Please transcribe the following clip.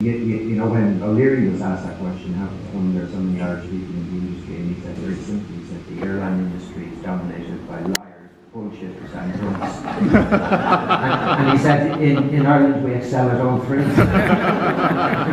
You, you, know, when O'Leary was asked that question, how come there's so many Irish people in the industry, and he said very simply, he said the airline industry is dominated by liars, bullshitters, and drunks. and, and he said in, in Ireland we excel at all three.